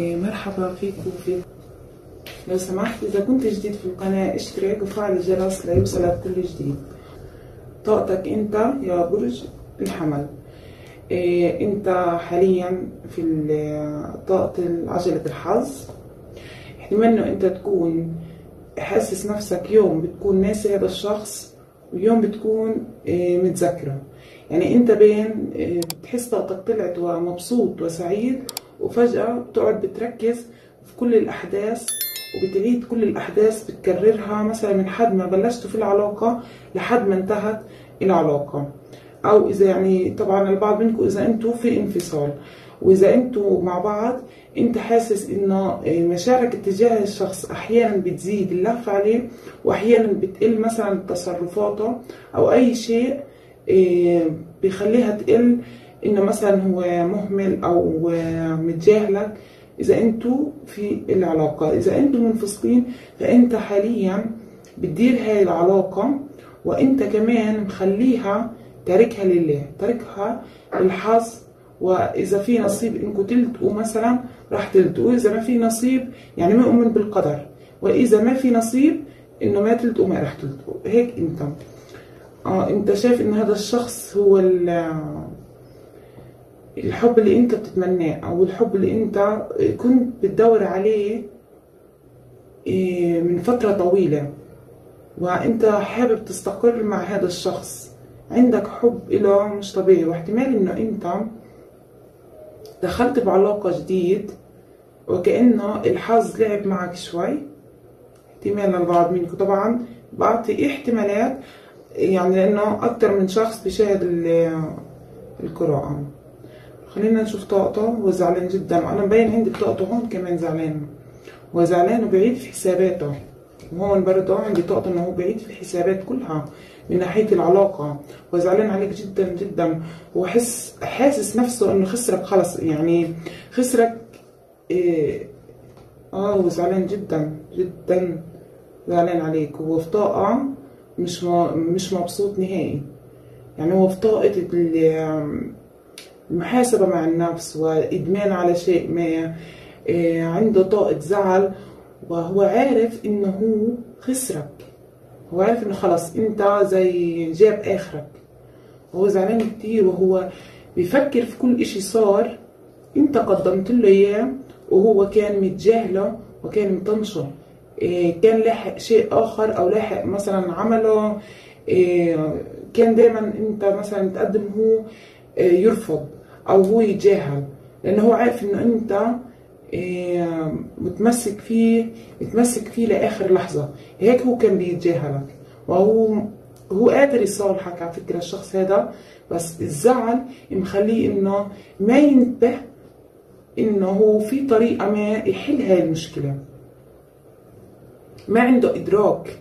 مرحبا فيك وفيك لو سمحت إذا كنت جديد في القناة اشترك وفعل الجرس ليوصلك كل جديد. طاقتك أنت يا برج الحمل. إيه أنت حاليا في طاقة عجلة الحظ. احتمال إنه أنت تكون حاسس نفسك يوم بتكون ناسي هذا الشخص ويوم بتكون إيه متذكره. يعني أنت بين إيه بتحس طاقتك طلعت ومبسوط وسعيد وفجأة بتقعد بتركز في كل الأحداث وبتعيد كل الأحداث بتكررها مثلا من حد ما بلشتوا في العلاقة لحد ما انتهت العلاقة. أو إذا يعني طبعا البعض منكم إذا أنتوا في انفصال وإذا أنتوا مع بعض أنت حاسس إنه مشاعرك اتجاه الشخص أحيانا بتزيد اللف عليه وأحيانا بتقل مثلا تصرفاته أو أي شيء بيخليها تقل. إنه مثلا هو مهمل أو متجاهلك إذا أنتوا في العلاقة إذا أنتوا منفصلين فأنت حاليا بتدير هاي العلاقة وأنت كمان مخليها تاركها لله تاركها للحظ. وإذا في نصيب انكم تلتقوا مثلا راح تلتقوا. إذا ما في نصيب يعني مؤمن بالقدر. وإذا ما في نصيب إنه ما تلتقوا ما راح تلتقوا. هيك أنت. آه أنت شايف إن هذا الشخص هو الحب اللي انت بتتمناه أو الحب اللي انت كنت بتدور عليه من فترة طويلة. وانت حابب تستقر مع هذا الشخص. عندك حب له مش طبيعي. واحتمال إنه انت دخلت بعلاقة جديد وكأنه الحظ لعب معك شوي. احتمال للبعض منكم. طبعا بعطي احتمالات يعني لأنه أكتر من شخص بيشاهد القراءة. خلينا نشوف طاقته. هو زعلان جدا. أنا مبين عندي طاقته هون كمان زعلان. هو زعلان وبعيد في حساباته. وهون برضه عندي طاقته إنه هو بعيد في الحسابات كلها من ناحية العلاقة. هو زعلان عليك جدا جدا. هو حس حاسس نفسه إنه خسرك خلص. يعني خسرك إيه آه هو زعلان جدا جدا زعلان عليك. هو في طاقة مش مش مبسوط نهائي. يعني هو في طاقة المحاسبة مع النفس وإدمان على شيء ما عنده طاقة زعل وهو عارف إنه هو خسرك. هو عارف إنه خلص أنت زي جاب آخرك. هو زعلان كتير وهو بيفكر في كل إشي صار. أنت قدمت له إياه وهو كان متجاهله وكان مطنشه. كان لاحق شيء آخر أو لاحق مثلا عمله. كان دايما أنت مثلا تقدم هو يرفض. أو هو يتجاهل لأنه هو عارف انه أنت متمسك فيه متمسك فيه لآخر لحظة. هيك هو كان بيتجاهلك وهو هو قادر يصالحك على فكرة الشخص هذا. بس الزعل مخليه إنه ما ينتبه إنه في طريقة ما يحل هاي المشكلة. ما عنده إدراك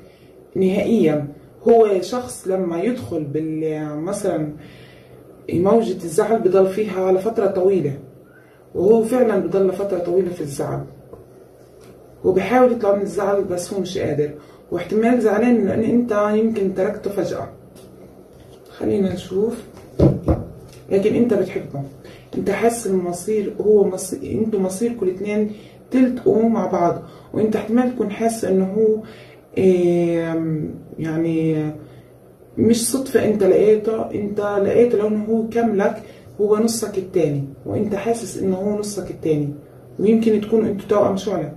نهائيا. هو شخص لما يدخل بال مثلا موجة الزعل بضل فيها على فترة طويلة وهو فعلا بضل فترة طويلة في الزعل. هو بيحاول يطلع من الزعل بس هو مش قادر واحتمال زعلان لأن أنت يمكن تركته فجأة. خلينا نشوف. لكن أنت بتحبه. أنت حاسس المصير هو مصير أنتوا مصيركم الاثنين تلتقوا مع بعض وأنت احتمال تكون حاسس إنه هو يعني مش صدفة انت لقيته انت لقيته لأنه هو كاملك هو نصك التاني وانت حاسس انه هو نصك التاني ويمكن تكون أنتوا توأم شعلة.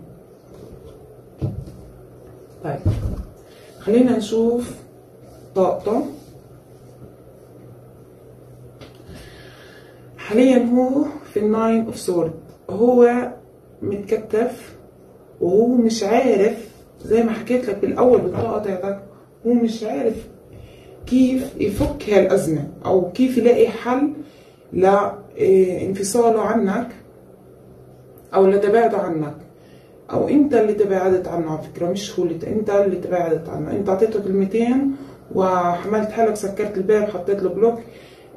طيب خلينا نشوف طاقته. حاليا هو في ال Nine of Swords هو متكتف وهو مش عارف زي ما حكيت لك بالأول بالطاقة تاعتك هو مش عارف كيف يفك هالأزمة؟ أو كيف يلاقي حل لانفصاله عنك؟ أو لتباعده عنك؟ أو أنت اللي تباعدت عنه على فكرة مش هو اللي أنت اللي تباعدت عنه. أنت أعطيته كلمتين وحملت حالك سكرت الباب حطيت له بلوك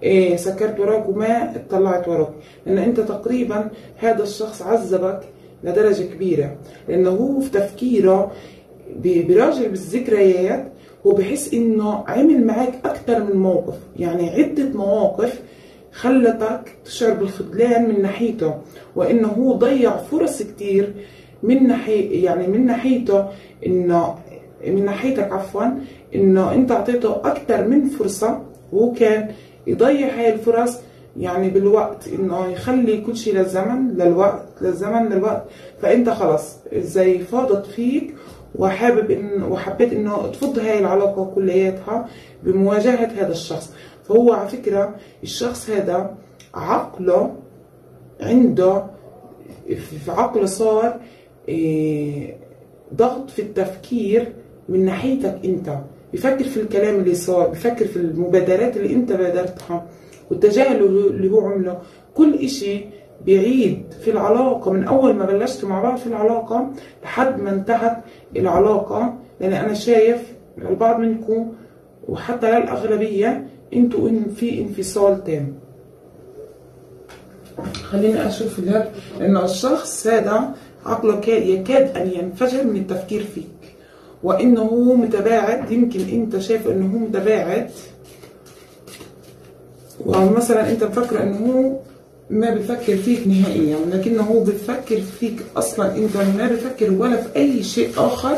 إيه سكرت وراك وما اطلعت وراك. لأن أنت تقريبا هذا الشخص عذبك لدرجة كبيرة. لأنه هو في تفكيره بيراجع بالذكريات وبحس إنه عمل معاك أكتر من موقف. يعني عدة مواقف خلتك تشعر بالخذلان من ناحيته وإنه هو ضيع فرص كتير من ناحية يعني من ناحيته إنه من ناحيتك عفوا إنه أنت أعطيته أكثر من فرصة وهو كان يضيع هاي الفرص يعني بالوقت إنه يخلي كل شيء للزمن للوقت للزمن للوقت. فأنت خلص زي فاضت فيك وحابب إن وحبيت إنه تفض هاي العلاقة كلياتها بمواجهة هذا الشخص. فهو على فكرة الشخص هذا عقله عنده في عقله صار إيه، ضغط في التفكير من ناحيتك أنت. بفكر في الكلام اللي صار بفكر في المبادرات اللي أنت بادرتها والتجاهل اللي هو عمله. كل إشي بيعيد في العلاقة من أول ما بلشتوا مع بعض في العلاقة لحد ما انتهت العلاقة لأن أنا شايف البعض منكم وحتى للأغلبية أنتوا إن في انفصال تام. خليني أشوف لك لأن الشخص هذا عقله يكاد أن ينفجر من التفكير فيك وإنه متباعد يمكن أنت شايف إنه هو متباعد. ومثلا أنت مفكر إنه هو ما بفكر فيك نهائيا لكنه هو بفكر فيك أصلا أنت ما بفكر ولا في أي شيء آخر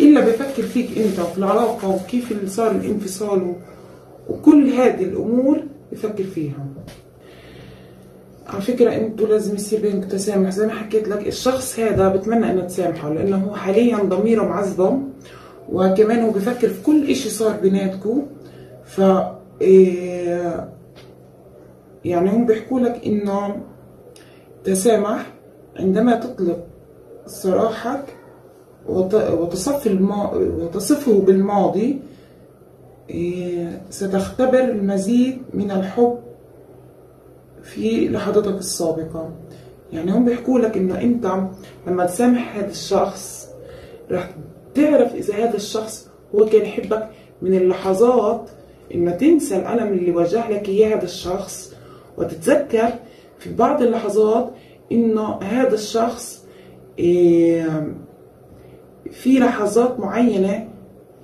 إلا بفكر فيك أنت وفي العلاقة وكيف اللي صار الانفصال وكل هذه الأمور بفكر فيها. على فكرة أنتوا لازم يصير بينكم تسامح. زي ما حكيت لك الشخص هذا بتمنى أنه تسامحه لأنه هو حاليا ضميره معذب وكمان هو بفكر في كل إشي صار بيناتكم ف إيه يعني هم بيحكوا لك إنه تسامح عندما تطلق صراحك وتصف وتصفه بالماضي إيه، ستختبر المزيد من الحب في لحظتك السابقة. يعني هم بيحكوا لك إنه أنت لما تسامح هذا الشخص رح تعرف إذا هذا الشخص هو كان يحبك من اللحظات إنه تنسى الألم اللي وجه لك إياه هذا الشخص وتتذكر في بعض اللحظات إنه هذا الشخص إيه، في لحظات معينة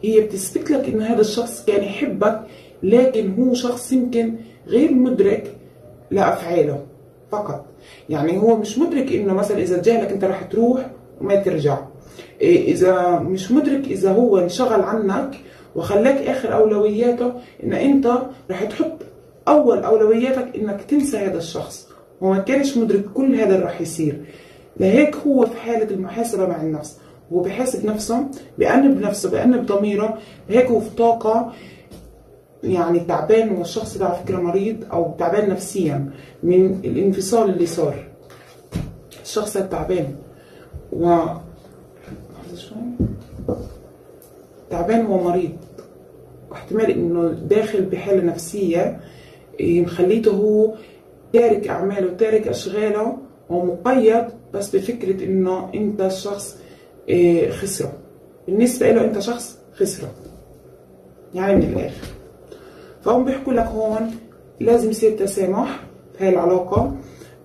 هي بتثبت لك إنه هذا الشخص كان يحبك لكن هو شخص يمكن غير مدرك لأفعاله فقط. يعني هو مش مدرك إنه مثلا إذا تجاهلك أنت رح تروح وما ترجع. إيه، إذا مش مدرك إذا هو انشغل عنك وخلاك آخر أولوياته إن أنت رح تحط أول أولوياتك إنك تنسى هذا الشخص هو ما كانش مدرك كل هذا اللي راح يصير. لهيك هو في حالة المحاسبة مع النفس. هو بحاسب نفسه بأنب نفسه بأنب ضميره. لهيك هو في طاقة يعني تعبان والشخص ده على فكرة مريض أو تعبان نفسيا من الانفصال اللي صار. الشخص تعبان. و تعبان ومريض. واحتمال إنه داخل بحالة نفسية مخليته هو تارك أعماله تارك أشغاله ومقيد بس بفكرة إنه أنت الشخص إيه، خسرة. بالنسبة له أنت شخص خسرة. يعني من الآخر. فهم بيحكوا لك هون لازم يصير تسامح في هاي العلاقة.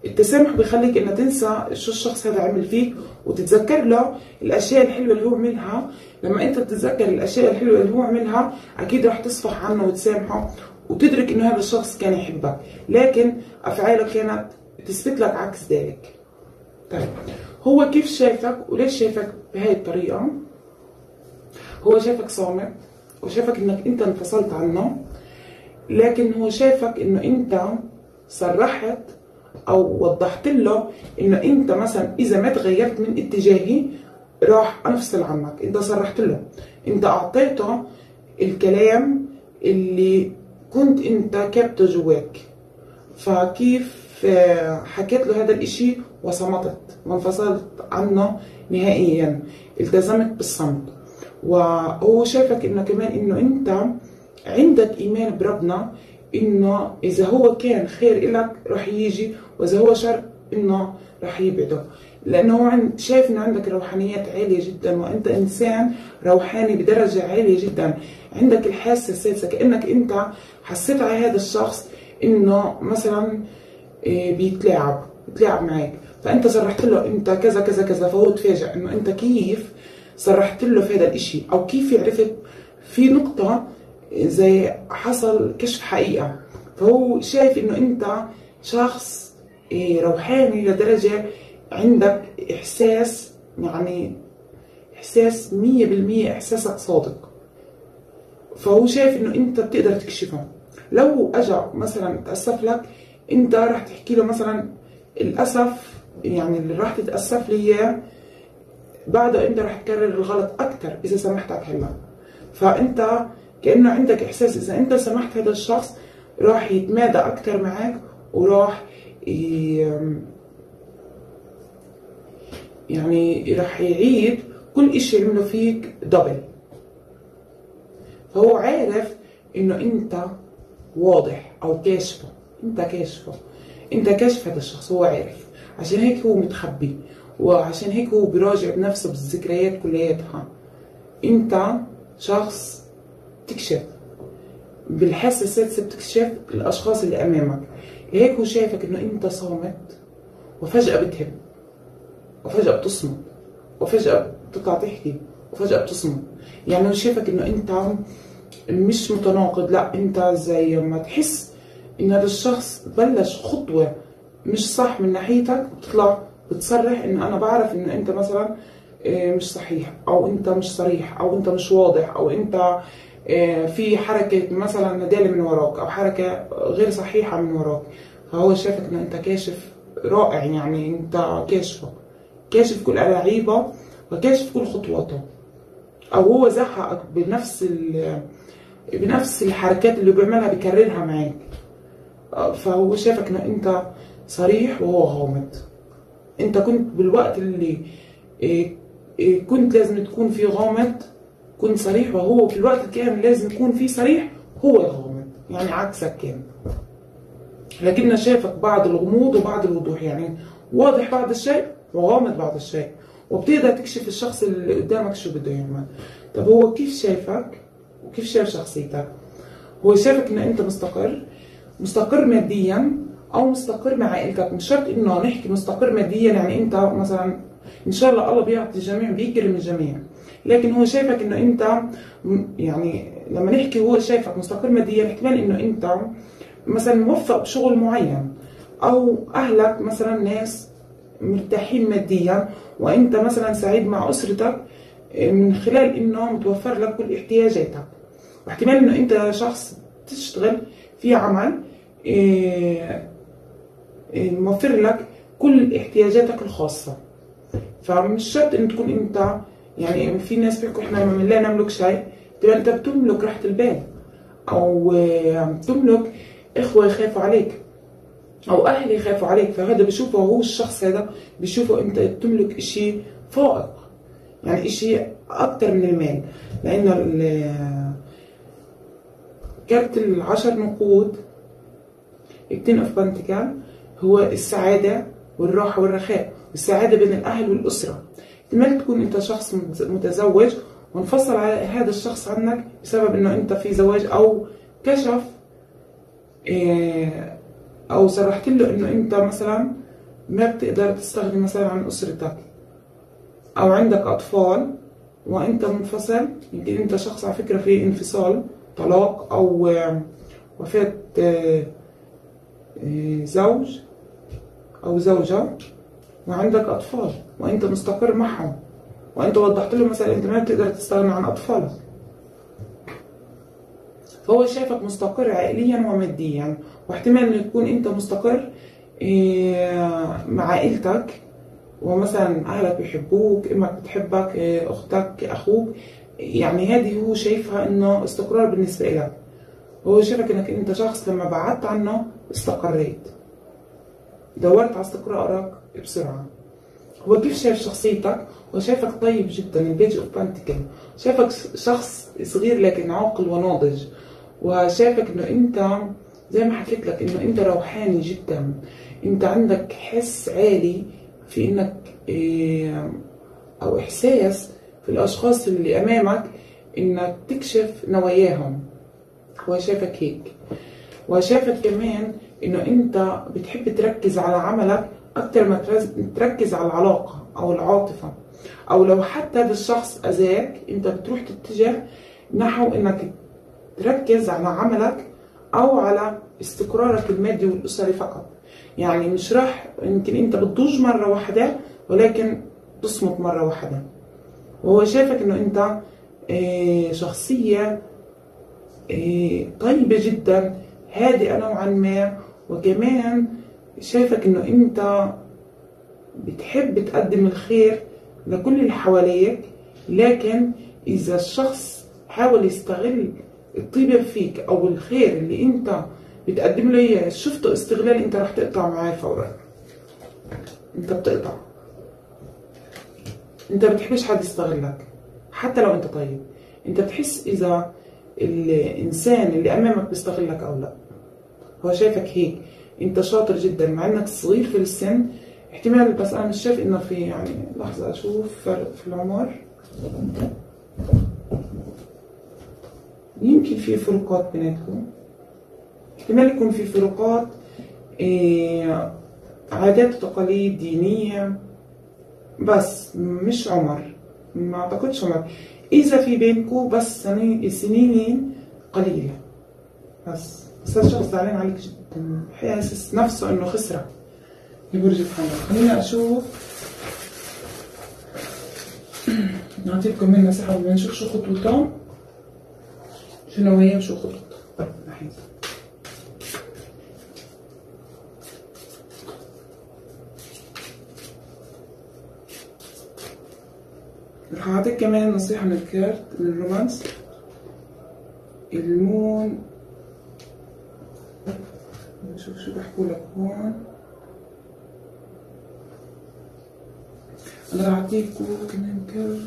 التسامح بيخليك انك تنسى شو الشخص هذا عمل فيك وتتذكر له الأشياء الحلوة اللي هو عملها. لما أنت تتذكر الأشياء الحلوة اللي هو عملها أكيد رح تصفح عنه وتسامحه وتدرك إنه هذا الشخص كان يحبك. لكن افعاله كانت تثبت لك عكس ذلك. طيب هو كيف شايفك وليش شايفك بهاي الطريقة؟ هو شايفك صامت وشايفك إنك أنت انفصلت عنه لكن هو شايفك إنه أنت صرحت أو وضحت له إنه أنت مثلا إذا ما تغيرت من اتجاهي راح أنفصل عنك. أنت صرحت له. أنت أعطيته الكلام اللي كنت انت كابته جواك. فكيف آه، حكيت له هذا الإشي وصمتت. وانفصلت عنه نهائيا. التزمت بالصمت. وهو شافك إنه كمان إنه أنت عندك إيمان بربنا إنه إذا هو كان خير إلك رح يجي وإذا هو شر إنه رح يبعده. لأنه هو شايف انه عندك روحانيات عالية جدا وأنت إنسان روحاني بدرجة عالية جدا. عندك الحاسة السادسه كأنك أنت حسيت على هذا الشخص إنه مثلا إيه، بيتلاعب بيتلاعب معك فأنت صرحت له أنت كذا كذا كذا فهو تفاجئ إنه أنت كيف صرحت له في هذا الإشي أو كيف عرفت في نقطة زي حصل كشف حقيقة. فهو شايف إنه أنت شخص إيه، روحاني لدرجة عندك إحساس يعني إحساس مية بالمية احساسك صادق. فهو شايف إنه أنت بتقدر تكشفه. لو اجى مثلا تأسف لك أنت راح تحكي له مثلا الأسف يعني اللي راح تتأسف لي إياه بعده أنت راح تكرر الغلط أكثر إذا سمحتك هلا. فأنت كأنه عندك إحساس إذا أنت سمحت هذا الشخص راح يتمادى أكثر معك وراح يعني راح يعيد كل إشي عمله فيك دبل فهو عارف إنه أنت واضح أو كاشفه. أنت كاشفه. أنت كاشف هذا الشخص هو عارف. عشان هيك هو متخبي. وعشان هيك هو بيراجع بنفسه بالذكريات كلياتها. أنت شخص تكشف. بالحاسة السادسة بتكشف الأشخاص اللي أمامك. هيك هو شايفك إنه أنت صامت وفجأة بتهب. وفجأة بتصمت وفجأة بتطلع تحكي وفجأة بتصمت يعني هو شايفك إنه أنت مش متناقض لا أنت زي ما تحس إن هذا الشخص بلش خطوة مش صح من ناحيتك بتطلع بتصرح إن أنا بعرف إن أنت مثلا آه، مش صحيح أو أنت مش صريح أو أنت مش واضح أو أنت آه، في حركة مثلا ندالة من وراك أو حركة غير صحيحة من وراك. فهو شافك إن أنت كاشف رائع يعني أنت كاشفه. كاشف كل ألاعيبه وكاشف كل خطواته. أو هو زحقك بنفس بنفس الحركات اللي بيعملها بيكررها معاك. آه، فهو شافك إن أنت صريح وهو غامض. أنت كنت بالوقت اللي آه، كنت لازم تكون فيه غامض كنت صريح وهو في الوقت كان لازم يكون فيه صريح هو الغامض يعني عكسك كان لكن شافك بعض الغموض وبعض الوضوح. يعني واضح بعض الشيء؟ وغامض بعض الشيء. وبتقدر تكشف الشخص اللي قدامك شو بده يعمل. طب هو كيف شايفك؟ وكيف شايف شخصيتك؟ هو شايفك ان أنت مستقر؟ مستقر ماديا أو مستقر مع عائلتك؟ مش شرط إنه نحكي مستقر ماديا يعني أنت مثلا إن شاء الله الله بيعطي الجميع بيكرم الجميع. لكن هو شايفك إنه أنت يعني لما نحكي هو شايفك مستقر ماديا احتمال إنه أنت مثلا موفق بشغل معين. أو أهلك مثلا ناس مرتاحين ماديا. وأنت مثلا سعيد مع أسرتك من خلال انه متوفر لك كل احتياجاتك. واحتمال إنه أنت شخص تشتغل في عمل إيه، إيه، موفر لك كل احتياجاتك الخاصة. فمش شرط إن تكون أنت يعني في ناس بيحكوا إحنا لا نملك شيء أنت بتملك راحة البال. أو تملك إخوة يخافوا عليك. أو أهل يخافوا عليك. فهذا بشوفه هو الشخص هذا بشوفه أنت تملك إشي فائق يعني إشي أكتر من المال. لأنه كارت العشر نقود التين أوف بنتكال هو السعادة والراحة والرخاء. السعادة بين الأهل والأسرة. احتمال تكون أنت شخص متزوج وانفصل على هذا الشخص عنك بسبب إنه أنت في زواج أو كشف إيه، أو صرحت له إنه أنت مثلا ما بتقدر تستغني مثلا عن أسرتك. أو عندك أطفال وأنت منفصل يمكن أنت شخص على فكرة في انفصال طلاق أو وفاة إيه، زوج أو زوجة وعندك أطفال وأنت مستقر معهم وأنت وضحت له مثلا أنت ما بتقدر تستغنى عن أطفالك. فهو شايفك مستقر عائليا وماديا. واحتمال إنه تكون أنت مستقر إيه، مع عائلتك. ومثلا أهلك بيحبوك إمك بتحبك إيه، أختك أخوك. يعني هذه هو شايفها إنه استقرار بالنسبة لك هو شايفك إنك أنت شخص لما بعدت عنه استقريت. دورت على استقرارك بسرعة. هو كيف شايف شخصيتك؟ هو شايفك طيب جدا ال Page of Pentacles شايفك شخص صغير لكن عاقل وناضج. وشايفك إنه أنت زي ما حكيت لك إنه أنت روحاني جدا. أنت عندك حس عالي في إنك إيه، أو إحساس في الأشخاص اللي أمامك إنك تكشف نواياهم. هو شايفك هيك. وشايفك كمان إنه أنت بتحب تركز على عملك أكتر ما تركز على العلاقة أو العاطفة. أو لو حتى هذا الشخص أذاك أنت بتروح تتجه نحو إنك تركز على عملك أو على استقرارك المادي والأسري فقط. يعني مش راح يمكن أنت بتضج مرة واحدة ولكن تصمت مرة واحدة. وهو شايفك إنه أنت آه، شخصية آه، طيبة جدا هادئة نوعا ما. وكمان شايفك إنه أنت بتحب تقدم الخير لكل اللي حواليك. لكن إذا الشخص حاول يستغل الطيبة فيك أو الخير اللي أنت بتقدم له إياه. شفته استغلال أنت رح تقطع معاه فورا. أنت بتقطع. أنت بتحبش حد يستغلك حتى لو أنت طيب. أنت بتحس إذا الإنسان اللي أمامك بيستغلك أو لا. هو شايفك هيك. أنت شاطر جدا مع إنك صغير في السن. احتمال بس أنا مش شايف إنه في يعني لحظة أشوف فرق في العمر. يمكن في فروقات بيناتكم. احتمال يكون في فروقات إيه عادات وتقاليد دينية بس مش عمر. ما أعتقدش عمر. إذا في بينكم بس سنين قليلة. بس. بس الشخص زعلان عليك جدا. حاسس نفسه إنه خسرك لبرج الحمل خلينا أشوف. نعطيكم من مساحة ونشوف شو خطوته شنو هي؟ وشو خطوته طيب الحين رح أعطيك كمان نصيحة من الكارت من الرومانس المون. نشوف شو بحكوا لك هون. أنا راح اعطيكم كمان كارت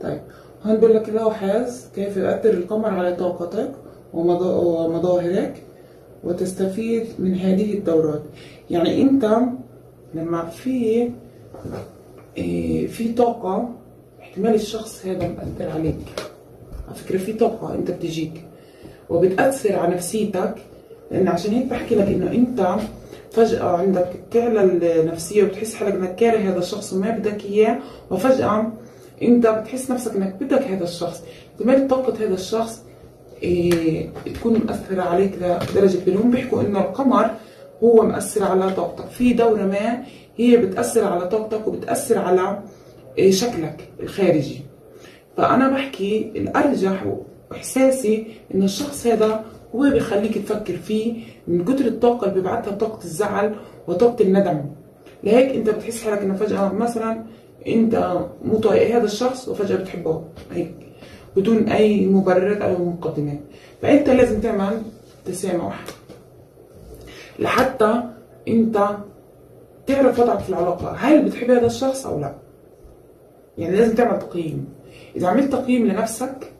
طيب هون بقول لك لاحظ كيف يؤثر القمر على طاقتك ومظاهرك وتستفيد من هذه الدورات. يعني انت لما في إيه، في طاقة احتمال الشخص هذا مأثر عليك. على فكرة في طاقة انت بتجيك وبتأثر على نفسيتك لأن عشان هيك بحكي لك إنه أنت فجأة عندك تعلى النفسية وبتحس حالك إنك كاره هذا الشخص وما بدك إياه وفجأة أنت بتحس نفسك إنك بدك هذا الشخص. احتمال طاقة هذا الشخص إيه تكون مأثرة عليك لدرجة كبيرة. هم بيحكوا إنه القمر هو مأثر على طاقتك. في دورة ما هي بتأثر على طاقتك وبتأثر على إيه شكلك الخارجي. فأنا بحكي الأرجح وإحساسي إن الشخص هذا هو بيخليك تفكر فيه من كتر الطاقة اللي بيبعتها طاقة الزعل وطاقة الندم. لهيك أنت بتحس حالك إنه فجأة مثلا انت مو طايق هذا الشخص وفجأة بتحبه؟ هيك بدون أي مبررات أو مقدمات فأنت لازم تعمل تسامح. لحتى أنت تعرف وضعك في العلاقة. هل بتحب هذا الشخص أو لا؟ يعني لازم تعمل تقييم. إذا عملت تقييم لنفسك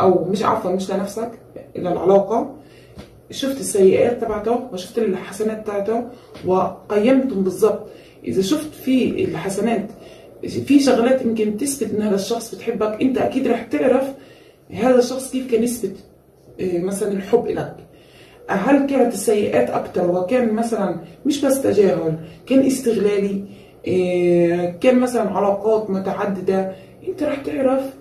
أو مش عفوا مش لنفسك للعلاقه شفت السيئات تبعته وشفت الحسنات تبعته وقيمتهم بالظبط إذا شفت في الحسنات في شغلات يمكن تثبت إن هذا الشخص بتحبك أنت أكيد رح تعرف هذا الشخص كيف كان يثبت آه، مثلا الحب لك هل كانت السيئات أكثر وكان مثلا مش بس تجاهل كان استغلالي آه، كان مثلا علاقات متعددة. أنت رح تعرف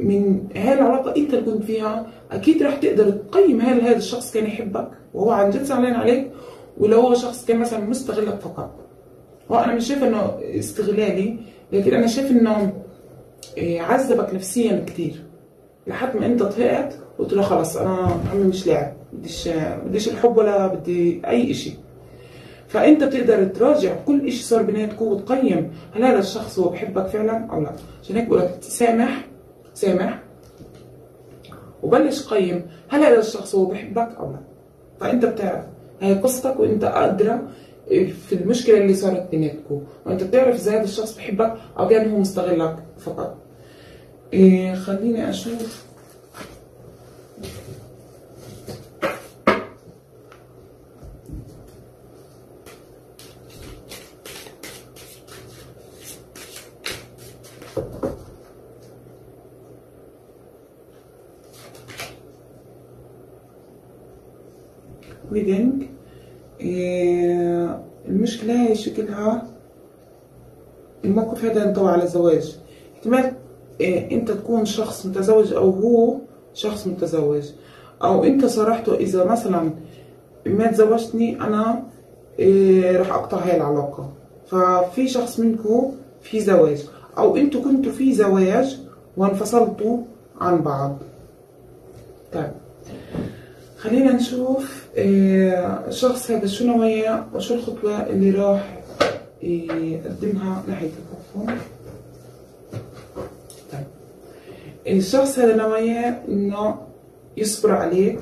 من هاي العلاقة أنت اللي كنت فيها أكيد رح تقدر تقيم هل هذا الشخص كان يحبك. وهو عن جد زعلان عليك ولو هو شخص كان مثلا مستغلك فقط. هو أنا مش شايفه إنه استغلالي لكن أنا شايف إنه إيه، عذبك نفسيا كثير لحد ما أنت طهقت قلت له خلص أنا عمي مش لاعب بديش بديش الحب ولا بدي أي إشي. فأنت بتقدر تراجع كل إشي صار بيناتكم وتقيم هل هذا الشخص هو بحبك فعلا أو لا. عشان هيك بقول لك سامح سامح وبلش قيم هل هذا الشخص هو بحبك أو لا. فأنت بتعرف هي قصتك وأنت قادره في المشكلة اللي صارت بيناتكم. وأنت بتعرف إذا هذا الشخص بحبك أو كان هو مستغلك فقط. إيه خليني أشوف. هي شكلها الموقف هذا ينطوي على زواج. احتمال إيه أنت تكون شخص متزوج أو هو شخص متزوج. أو أنت صرحته إذا مثلا ما تزوجتني أنا إيه رح أقطع هاي العلاقة. ففي شخص منكم في زواج. أو أنتوا كنتوا في زواج وانفصلتوا عن بعض. طيب خلينا نشوف إيه الشخص هذا شو نوايا وشو الخطوة اللي راح يقدمها ناحية عفوا طيب. الشخص هذا نوايا إنه يصبر عليك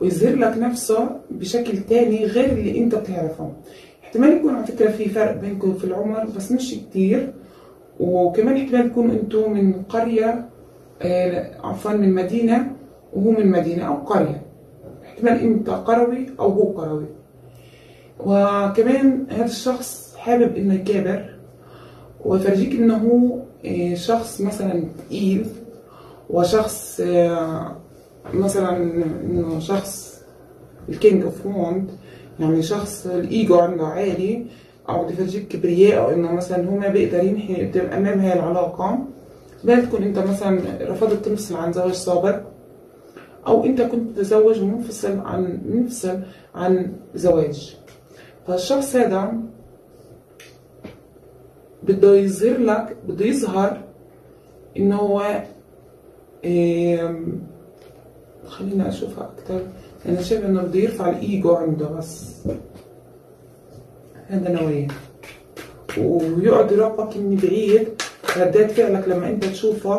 ويظهر لك نفسه بشكل تاني غير اللي أنت بتعرفه. احتمال يكون على فكرة في فرق بينكم في العمر بس مش كتير. وكمان احتمال يكون أنتم من قرية آه عفوا من مدينة وهو من مدينة أو قرية. احتمال انت قروي أو هو قروي وكمان هذا الشخص حابب إنه يكابر ويفرجيك إنه هو آه شخص مثلا تقيل وشخص آه مثلا إنه شخص ال King of Wands يعني شخص الإيجو عنده عالي أو بده يفرجيك كبرياء أو إنه مثلا هو ما بيقدر ينهي أمام هاي العلاقة. لا تكون أنت مثلا رفضت تنفصل عن زواج سابق أو انت كنت متزوج ومنفصل عن منفصل عن زواج. فالشخص هذا بده يظهر لك بده يظهر انه هو إيه خلينا أشوفها أكتر. أنا شايفه إنه بده يرفع الإيجو عنده بس. هذا نوايا ويقعد يراقبك من بعيد. ردات فعلك لما أنت تشوفه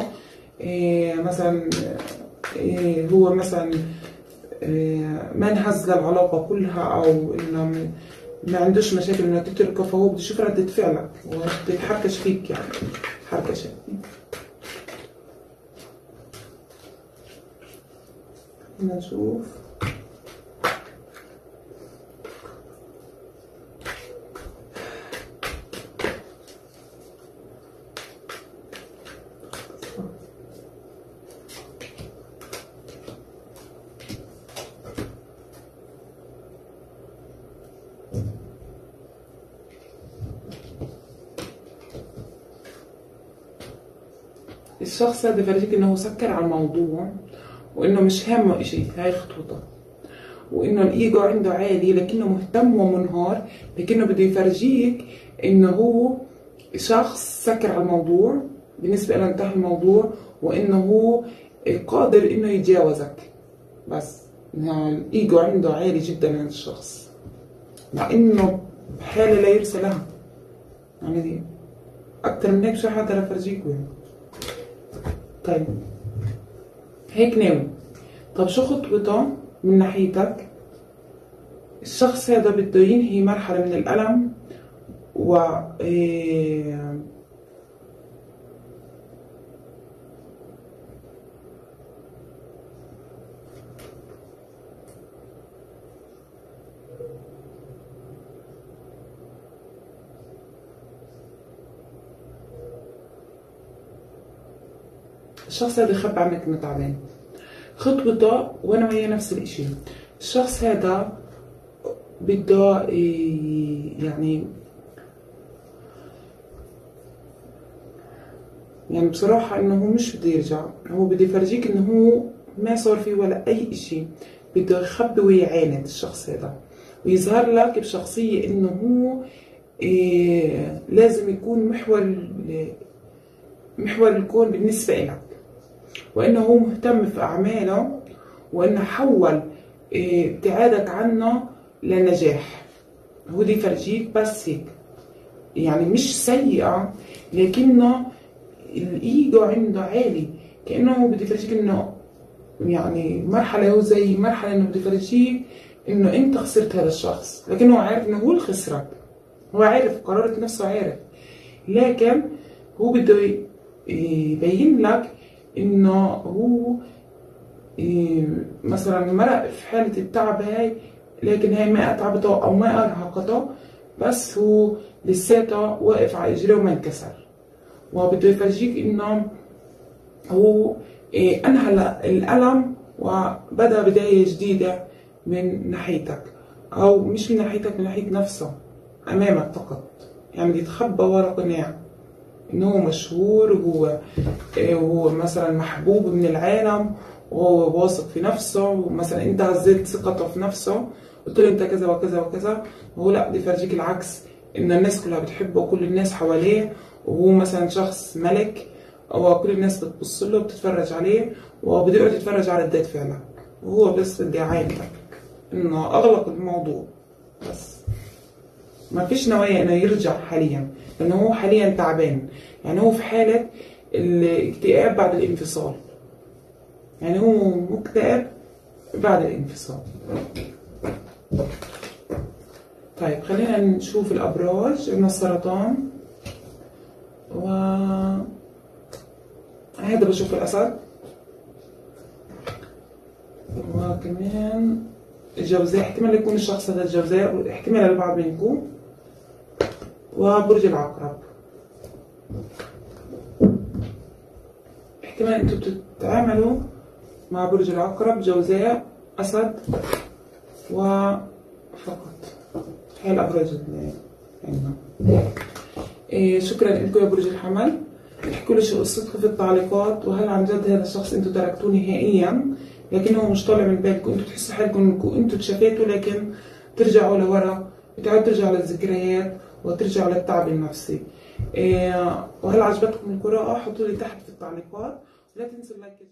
إيه مثلا هو مثلا إيه ما انهز للعلاقة كلها أو إنه ما عندوش مشاكل إنه تتركه فهو بده يشوف ردة فعلك وتتحركش فيك يعني تتحركش نشوف. الشخص هذا بفرجيك إنه سكر على الموضوع وإنه مش همه إشي. هاي خطوته وإنه الإيجو عنده عالي لكنه مهتم ومنهار لكنه بده يفرجيك إنه هو شخص سكر على الموضوع بالنسبة له انتهى الموضوع وإنه هو قادر إنه يتجاوزك. بس الإيجو عنده عالي جدا عند الشخص. مع إنه بحالة لا يرسى لها. يعني أكتر من هيك شو افرجيكوا يعني طيب. هيك ناوي. طب شو خطوته من ناحيتك؟ الشخص هذا بده ينهي مرحلة من الألم و الشخص هذا يخبي عنك انه تعبان خطوته وأنا وياه نفس الإشي. الشخص هذا بده يعني يعني بصراحة إنه هو مش بده يرجع. هو بده يفرجيك إنه هو ما صار فيه ولا أي إشي. بده يخبي ويعاند الشخص هذا. ويظهر لك بشخصية إنه هو إيه لازم يكون محور محور الكون بالنسبة لك وإنه هو مهتم في أعماله وإنه حول ابتعادك عنه لنجاح. هو دي يفرجيك بس هيك. يعني مش سيئة لكنه الإيجو عنده عالي. كأنه هو بده يفرجيك إنه يعني مرحلة هو زي مرحلة إنه بده يفرجيك إنه أنت خسرت هذا الشخص. لكن هو عارف إنه هو اللي خسرك. هو عارف قرارة نفسه عارف. لكن هو بده يبين لك إنه هو مثلا مرق في حالة التعب هاي لكن هاي ما أتعبته أو ما أرهقته بس هو لساته واقف على اجريه وما انكسر. وبده يفرجيك إنه هو انهى الألم وبدأ بداية جديدة من ناحيتك أو مش من ناحيتك من ناحية نفسه أمامك فقط. يعني يتخبى ورا قناع. انه هو مشهور وهو وهو مثلا محبوب من العالم وهو واثق في نفسه ومثلا أنت هزيت ثقته في نفسه قلت له أنت كذا وكذا وكذا وهو لا بدي يفرجيك العكس إن الناس كلها بتحبه وكل الناس حواليه وهو مثلا شخص ملك وكل الناس بتبص له وبتتفرج عليه وبده يقعد يتفرج على ردات فعلك وهو بس بدي يعاينك إنه أغلق الموضوع بس. ما فيش نوايا إنه يرجع حاليا. لأنه هو حاليا تعبان. يعني هو في حالة الاكتئاب بعد الانفصال. يعني هو مكتئب بعد الانفصال. طيب خلينا نشوف الأبراج. عندنا السرطان. و هذا بشوف الأسد. وكمان الجوزاء. احتمال يكون الشخص هذا الجوزاء. احتمال البعض منكم. وبرج العقرب احتمال أنتوا بتتعاملوا مع برج العقرب جوزاء أسد وفقط. هاي الأبراج اللي عندنا. إيه شكرا لكم يا برج الحمل. احكوا لي شو قصتكم في التعليقات. وهل عن جد هذا الشخص أنتوا تركتوه نهائيا؟ لكنه مش طالع من بالكم أنتوا تحسوا حالكم أنكم أنتوا تشافيتوا لكن ترجعوا لورا. بتعودوا ترجعوا للذكريات. وترجعوا للتعب النفسي. إيه وهل عجبتكم القراءة حطوا لي تحت في التعليقات لا تنسوا اللايك يا